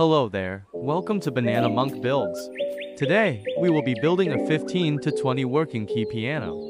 Hello there, welcome to Banana Monke Builds. Today, we will be building a 15 to 20 working key piano.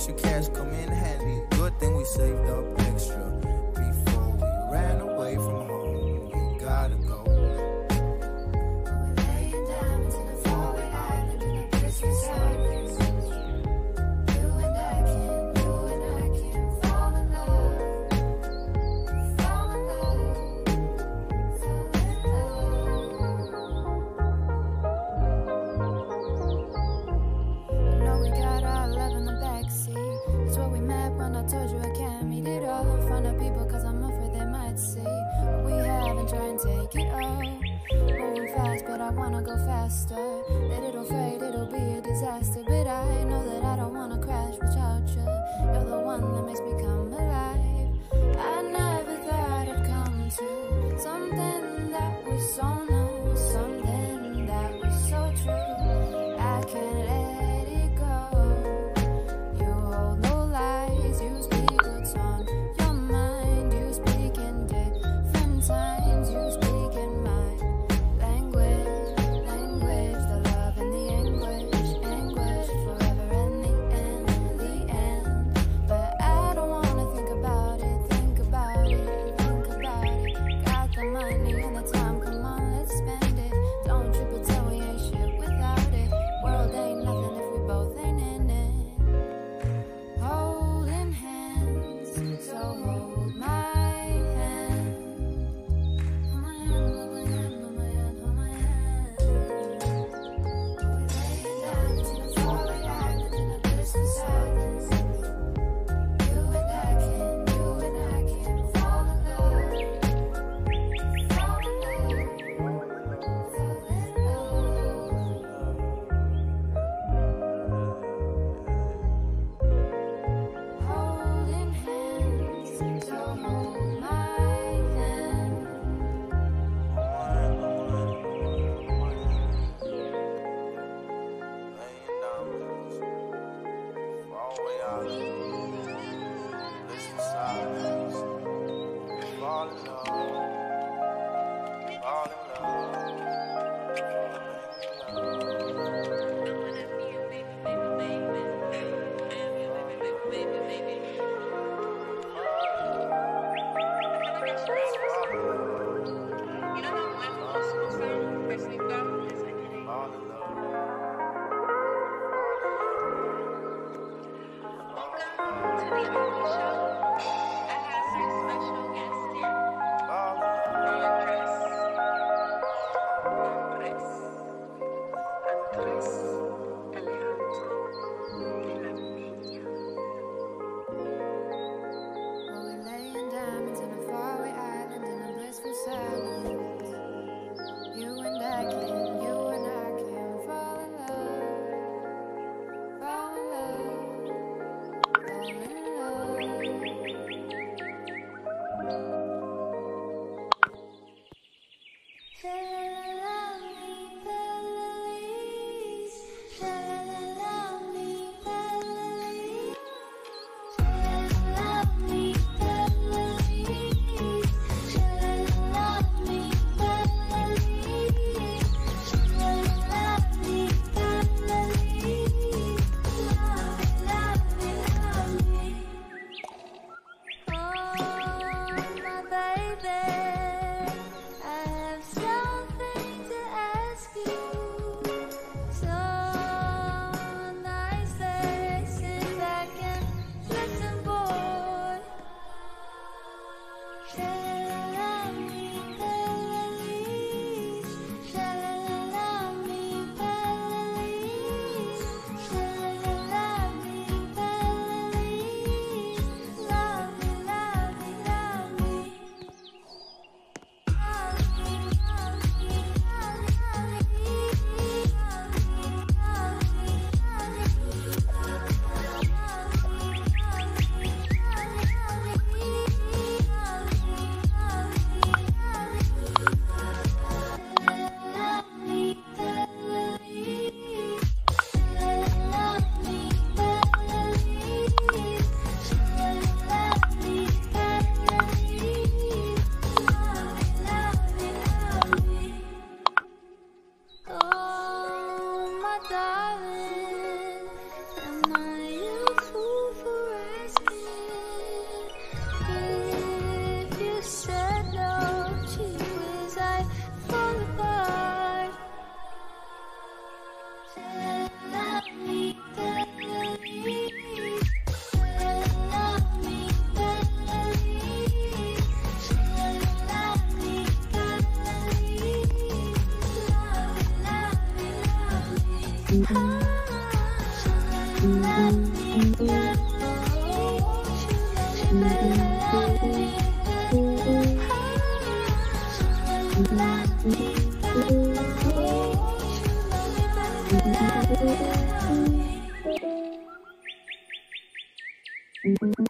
extra cash come in handy. Good thing we saved up extra. I wanna go faster. That it'll fade, it'll be a disaster. Thank you.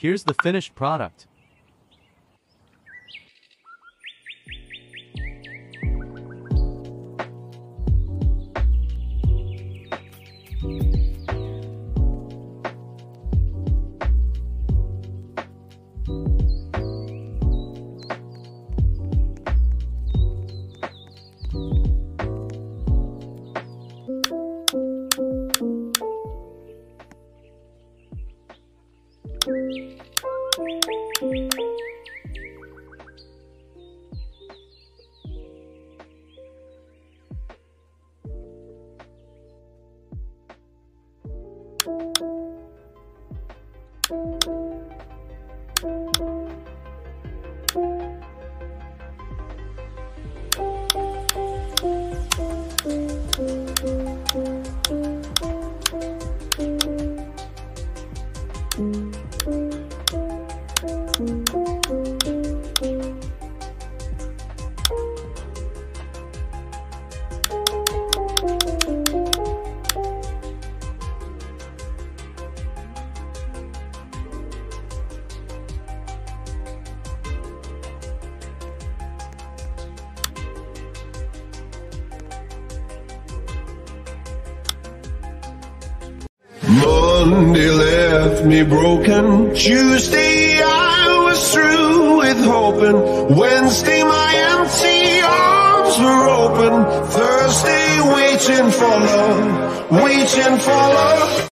Here's the finished product. Monday left me broken. Tuesday I was through with hoping. Wednesday my empty arms were open. Thursday waiting for love, waiting for love.